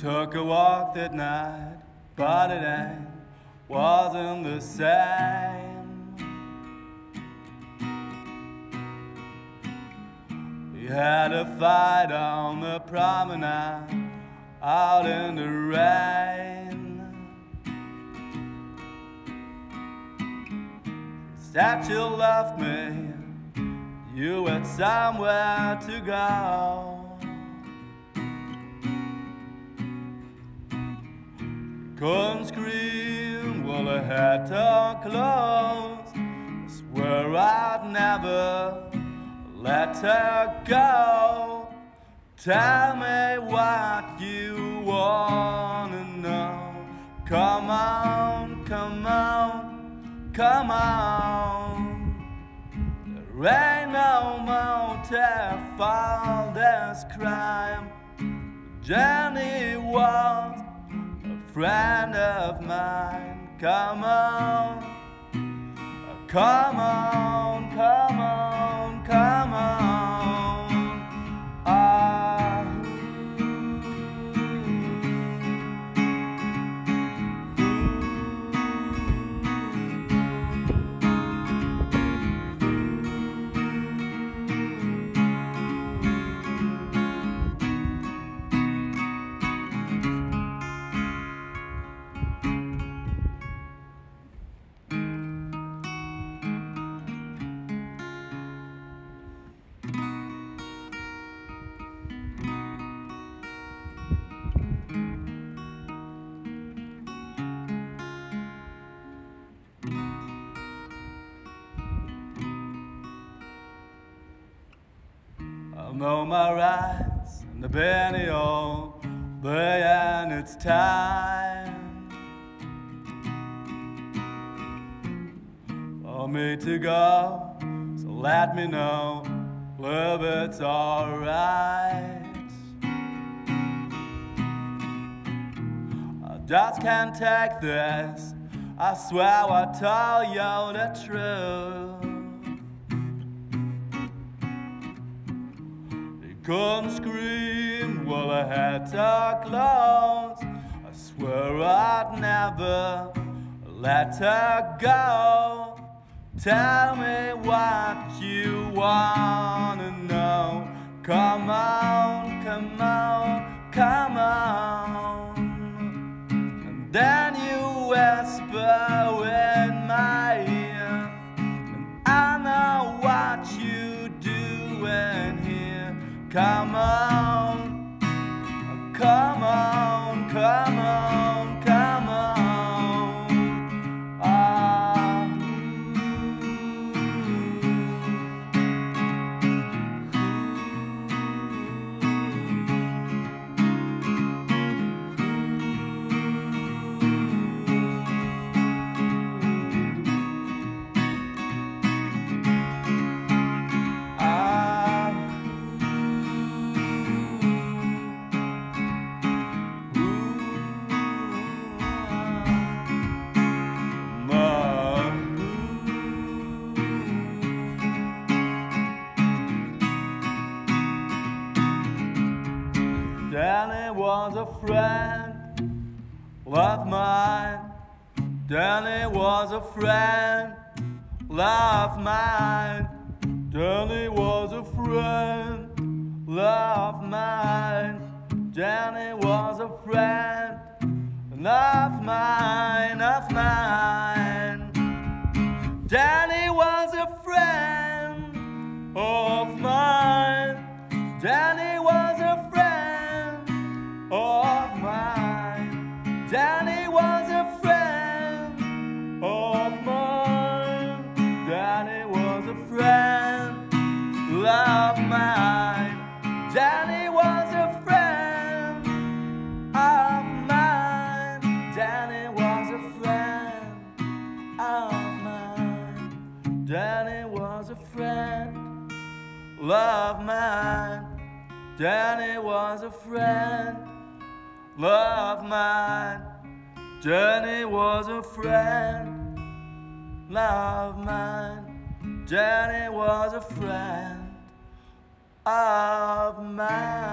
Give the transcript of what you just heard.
Took a walk that night, but it ain't wasn't the same. We had a fight on the promenade out in the rain. Said you loved me, you had somewhere to go. Couldn't scream, well I had to close. Swear I'd never let her go. Tell me what you wanna know. Come on, come on, come on. There ain't no motive for this crime. Jenny was friend of mine. Come on, come on, come on, know my rights and the penny all day and it's time for me to go. So let me know if it's alright. I just can't take this. I swear I tell you the truth. Couldn't scream while I had to close. I swear I'd never let her go. Tell me what you wanna know. Come on, come on, come on. Jenny was a friend of mine. Jenny was a friend of mine. Jenny of mine. Jenny was a friend of mine. Jenny was a friend of mine. Jenny was a friend of mine. Jenny was a friend of mine. Jenny was a friend of mine. Jenny was a friend of mine.